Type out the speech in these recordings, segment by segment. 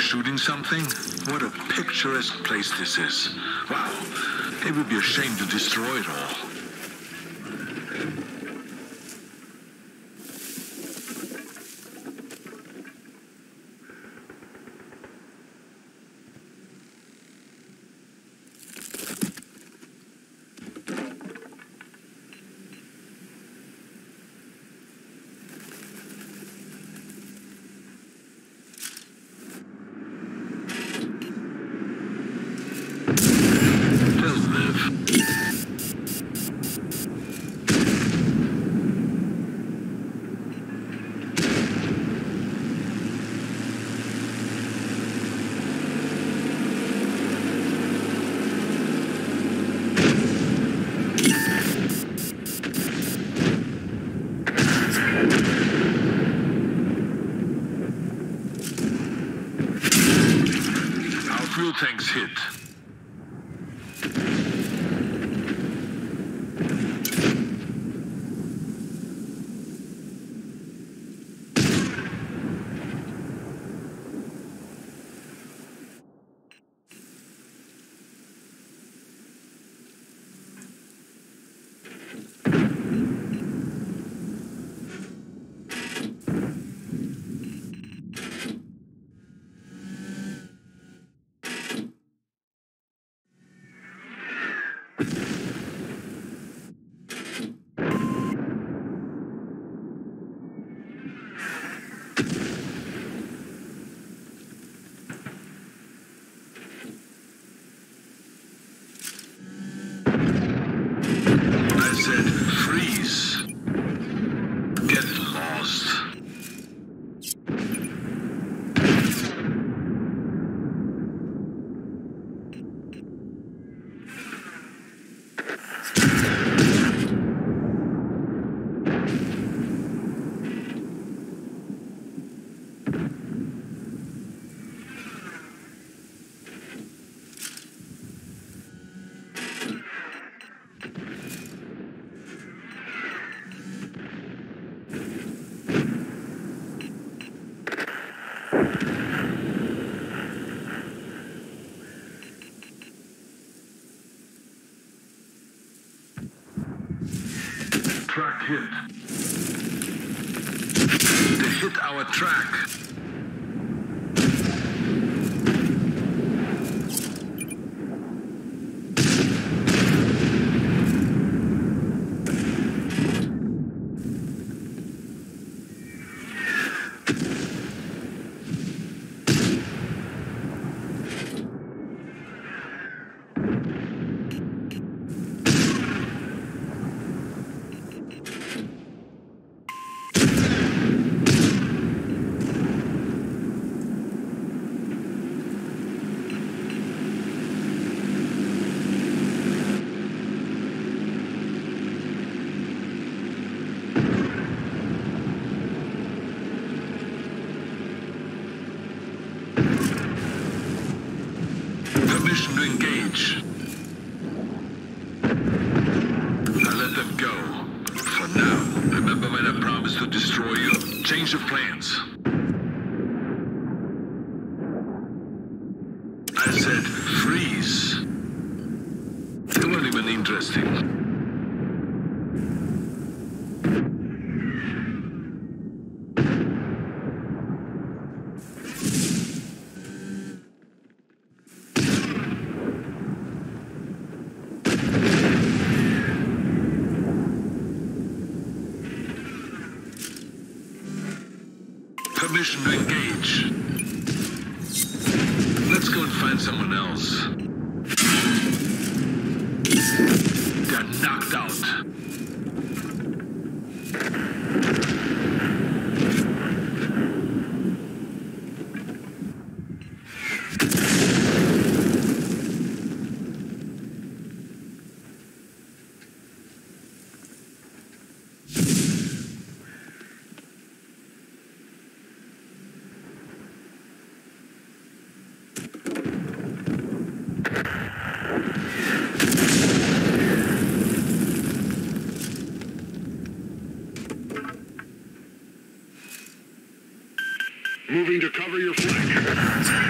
shooting something? What a picturesque place this is. Wow. It would be a shame to destroy it all. Tanks hit. I said freeze. Get lost. Track hit. They hit our track. Permission to engage. I let them go. For now, remember when I promised to destroy you? Change of plans. I said freeze. They weren't even interesting. To engage. Let's go and find someone else. Cover your flank.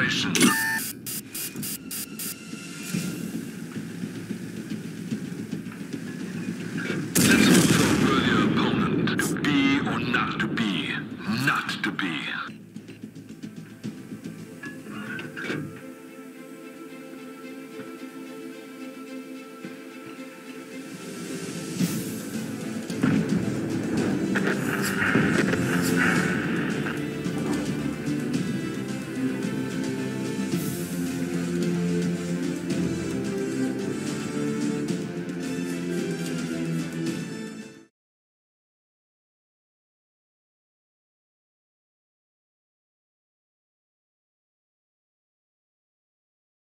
concentration. Earlier opponent to be or not to be, not to be.